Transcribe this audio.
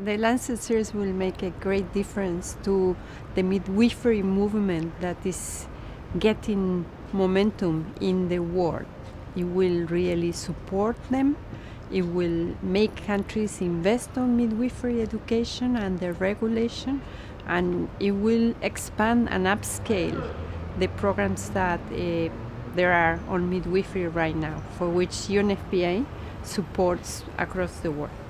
The Lancet series will make a great difference to the midwifery movement that is getting momentum in the world. It will really support them. It will make countries invest on midwifery education and the regulation, and it will expand and upscale the programs that uh, there are on midwifery right now, for which UNFPA supports across the world.